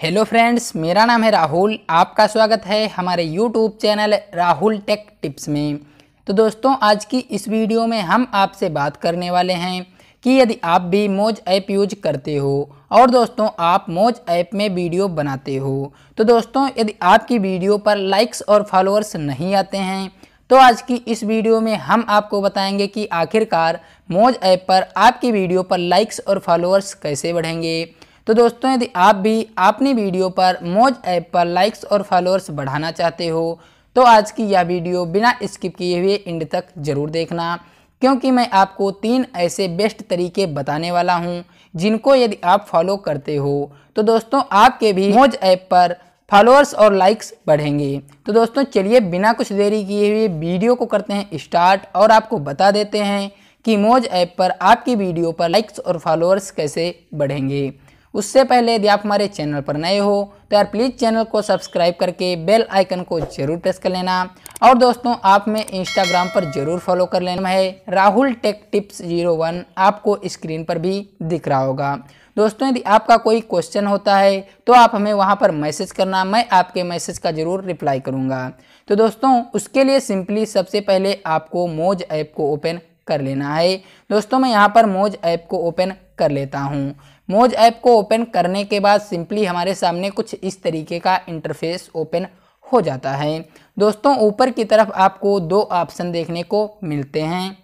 Hello friends मेरा नाम है राहुल। आपका स्वागत है हमारे YouTube channel Rahul tech tips में। तो दोस्तों, आज की इस वीडियो में हम आपसे बात करने वाले हैं कि यदि आप भी मोज ऐप यूज़ करते हो और दोस्तों, आप मोज ऐप में वीडियो बनाते हो तो दोस्तों, यदि आपकी वीडियो पर लाइक्स और फॉलोअर्स नहीं आते हैं तो आज की इस वीडियो में हम आपको बताएँगे कि आखिरकार मोज ऐप पर आपकी वीडियो पर लाइक्स और फॉलोअर्स कैसे बढ़ेंगे। तो दोस्तों, यदि आप भी अपनी वीडियो पर मोज ऐप पर लाइक्स और फॉलोअर्स बढ़ाना चाहते हो तो आज की यह वीडियो बिना स्किप किए हुए इंड तक ज़रूर देखना, क्योंकि मैं आपको तीन ऐसे बेस्ट तरीके बताने वाला हूँ, जिनको यदि आप फॉलो करते हो। तो दोस्तों, आपके भी मोज ऐप पर फॉलोअर्स और लाइक्स बढ़ेंगे। तो दोस्तों, चलिए बिना कुछ देरी किए हुए वीडियो को करते हैं स्टार्ट और आपको बता देते हैं कि मोज ऐप पर आपकी वीडियो पर लाइक्स और फॉलोअर्स कैसे बढ़ेंगे। उससे पहले यदि आप हमारे चैनल पर नए हो तो यार प्लीज़ चैनल को सब्सक्राइब करके बेल आइकन को ज़रूर प्रेस कर लेना। और दोस्तों, आप में इंस्टाग्राम पर ज़रूर फॉलो कर लेना है। Rahul tech tips zero one आपको स्क्रीन पर भी दिख रहा होगा। दोस्तों, यदि आपका कोई क्वेश्चन होता है तो आप हमें वहाँ पर मैसेज करना। मैं आपके मैसेज का ज़रूर रिप्लाई करूँगा। तो दोस्तों, उसके लिए सिंपली सबसे पहले आपको मोज ऐप को ओपन कर लेना है। दोस्तों, मैं यहाँ पर मोज ऐप को ओपन कर लेता हूँ। मोज ऐप को ओपन करने के बाद सिंपली हमारे सामने कुछ इस तरीके का इंटरफेस ओपन हो जाता है। दोस्तों, ऊपर की तरफ़ आपको दो ऑप्शन देखने को मिलते हैं।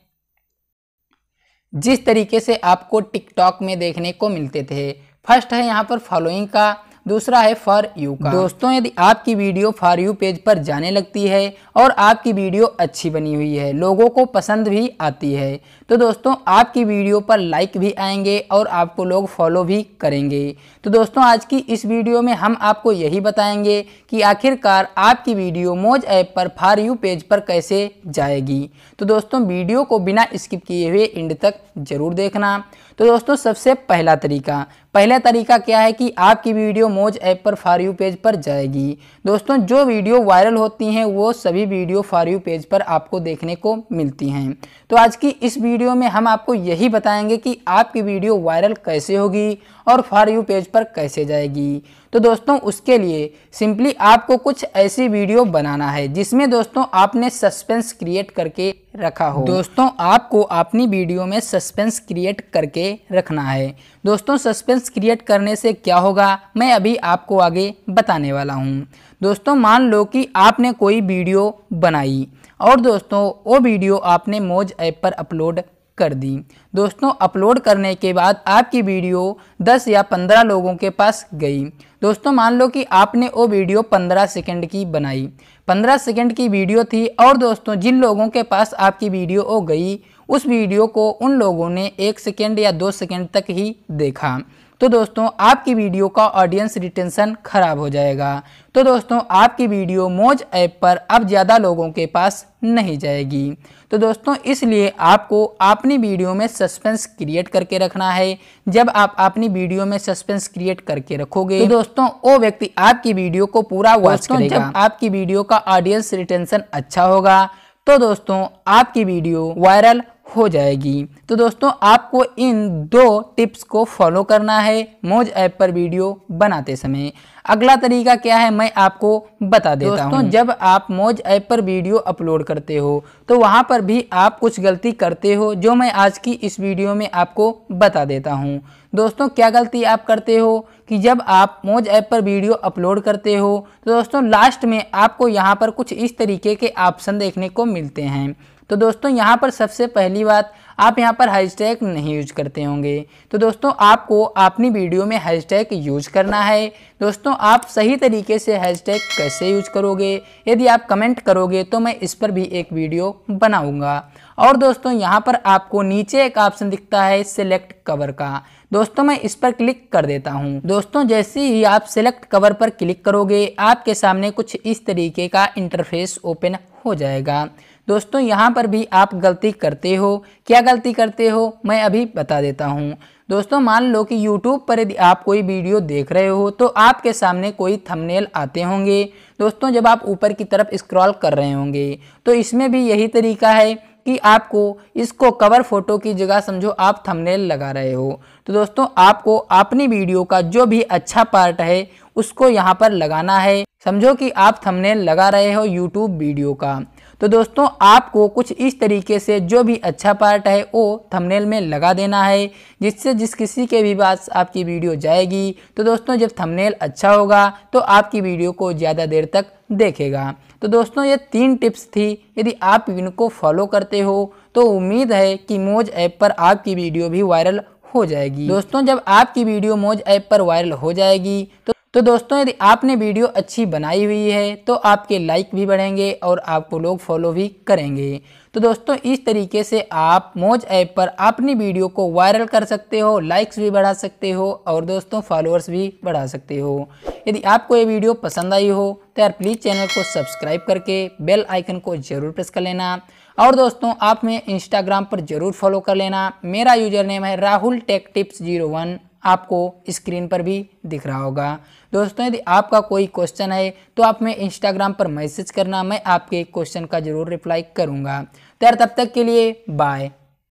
जिस तरीके से आपको टिकटॉक में देखने को मिलते थे, फ़र्स्ट है यहाँ पर फॉलोइंग का। दूसरा है फॉर यू का। दोस्तों, यदि आपकी वीडियो फॉर यू पेज पर जाने लगती है और आपकी वीडियो अच्छी बनी हुई है, लोगों को पसंद भी आती है तो दोस्तों, आपकी वीडियो पर लाइक भी आएँगे और आपको लोग फॉलो भी करेंगे। तो दोस्तों, आज की इस वीडियो में हम आपको यही बताएँगे कि आखिरकार आपकी वीडियो मोज ऐप पर फॉर यू पेज पर कैसे जाएगी। तो दोस्तों, वीडियो को बिना स्किप किए हुए इंड तक ज़रूर देखना। तो दोस्तों, सबसे पहला तरीका पहला तरीका क्या है कि आपकी वीडियो मोज ऐप पर फॉर यू पेज पर जाएगी। दोस्तों, जो वीडियो वायरल होती हैं, वो सभी वीडियो फार यू पेज पर आपको देखने को मिलती हैं। तो आज की इस वीडियो में हम आपको यही बताएँगे कि आपकी वीडियो वायरल कैसे होगी और फॉर यू पेज पर कैसे जाएगी। तो दोस्तों, उसके लिए सिंपली आपको कुछ ऐसी वीडियो बनाना है जिसमें दोस्तों आपने सस्पेंस क्रिएट करके रखा हो। दोस्तों, आपको अपनी वीडियो में सस्पेंस क्रिएट करके रखना है। दोस्तों, सस्पेंस क्रिएट करने से क्या होगा, मैं अभी आपको आगे बताने वाला हूँ। दोस्तों, मान लो कि आपने कोई वीडियो बनाई। और दोस्तों, वो वीडियो आपने मोज ऐप पर अपलोड कर दी। दोस्तों, अपलोड करने के बाद आपकी वीडियो 10 या 15 लोगों के पास गई। दोस्तों, मान लो कि आपने वो वीडियो 15 सेकंड की बनाई। 15 सेकंड की वीडियो थी और दोस्तों, जिन लोगों के पास आपकी वीडियो हो गई, उस वीडियो को उन लोगों ने एक सेकेंड या दो सेकेंड तक ही देखा। तो दोस्तों आपकी वीडियो का ऑडियंस रिटेंशन खराब हो जाएगा। तो दोस्तों आपकी वीडियो मोज ऐप पर अब ज़्यादा लोगों के पास नहीं जाएगी। तो दोस्तों इसलिए आपको अपनी वीडियो में सस्पेंस क्रिएट करके रखना है। जब आप अपनी वीडियो में सस्पेंस क्रिएट करके रखोगे तो दोस्तों वो व्यक्ति आपकी वीडियो को पूरा वॉच करेगा जब आपकी वीडियो का ऑडियंस रिटेंशन अच्छा होगा तो दोस्तों आपकी वीडियो वायरल हो जाएगी। तो दोस्तों आपको इन दो टिप्स को फॉलो करना है मोज ऐप पर वीडियो बनाते समय। अगला तरीका क्या है मैं आपको बता देता दोस्तों जब आप मोज ऐप पर वीडियो अपलोड करते हो तो वहाँ पर भी आप कुछ गलती करते हो जो मैं आज की इस वीडियो में आपको बता देता हूँ। दोस्तों क्या गलती आप करते हो? कि जब आप मोज ऐप पर वीडियो अपलोड करते हो तो दोस्तों लास्ट में आपको यहाँ पर कुछ इस तरीके के ऑप्शन देखने को मिलते हैं। तो दोस्तों, यहाँ पर सबसे पहली बात, आप यहाँ पर हैशटैग नहीं यूज़ करते होंगे। तो दोस्तों, आपको अपनी वीडियो में हैशटैग यूज़ करना है। दोस्तों, आप सही तरीके से हैशटैग कैसे यूज़ करोगे? यदि आप कमेंट करोगे तो मैं इस पर भी एक वीडियो बनाऊँगा। और दोस्तों, यहाँ पर आपको नीचे एक ऑप्शन दिखता है सिलेक्ट कवर का। दोस्तों, मैं इस पर क्लिक कर देता हूँ। दोस्तों, जैसे ही आप सिलेक्ट कवर पर क्लिक करोगे, आपके सामने कुछ इस तरीके का इंटरफेस ओपन हो जाएगा। दोस्तों, यहाँ पर भी आप गलती करते हो। क्या गलती करते हो? मैं अभी बता देता हूँ। दोस्तों, मान लो कि YouTube पर यदि आप कोई वीडियो देख रहे हो तो आपके सामने कोई थंबनेल आते होंगे। दोस्तों, जब आप ऊपर की तरफ़ स्क्रॉल कर रहे होंगे तो इसमें भी यही तरीका है कि आपको इसको कवर फ़ोटो की जगह समझो आप थंबनेल लगा रहे हो। तो दोस्तों, आपको अपनी वीडियो का जो भी अच्छा पार्ट है, उसको यहाँ पर लगाना है। समझो कि आप थंबनेल लगा रहे हो यूट्यूब वीडियो का। तो दोस्तों, आपको कुछ इस तरीके से जो भी अच्छा पार्ट है, वो थंबनेल में लगा देना है, जिससे जिस किसी के भी पास आपकी वीडियो जाएगी। तो दोस्तों, जब थंबनेल अच्छा होगा तो आपकी वीडियो को ज़्यादा देर तक देखेगा। तो दोस्तों, ये तीन टिप्स थी। यदि आप इनको फॉलो करते हो तो उम्मीद है कि मोज ऐप पर आपकी वीडियो भी वायरल हो जाएगी। दोस्तों, जब आपकी वीडियो मोज ऐप पर वायरल हो जाएगी तो तो दोस्तों, यदि आपने वीडियो अच्छी बनाई हुई है तो आपके लाइक भी बढ़ेंगे और आपको लोग फॉलो भी करेंगे। तो दोस्तों, इस तरीके से आप मोज ऐप पर अपनी वीडियो को वायरल कर सकते हो लाइक्स भी बढ़ा सकते हो और दोस्तों फॉलोअर्स भी बढ़ा सकते हो। यदि आपको ये वीडियो पसंद आई हो तो यार प्लीज़ चैनल को सब्सक्राइब करके बेल आइकन को ज़रूर प्रेस कर लेना। और दोस्तों, आप में इंस्टाग्राम पर ज़रूर फॉलो कर लेना। मेरा यूज़र नेम है Rahul tech tips zero one आपको स्क्रीन पर भी दिख रहा होगा। दोस्तों, यदि आपका कोई क्वेश्चन है तो आप मैं इंस्टाग्राम पर मैसेज करना, मैं आपके क्वेश्चन का ज़रूर रिप्लाई करूँगा। तो यार, तब तक के लिए बाय।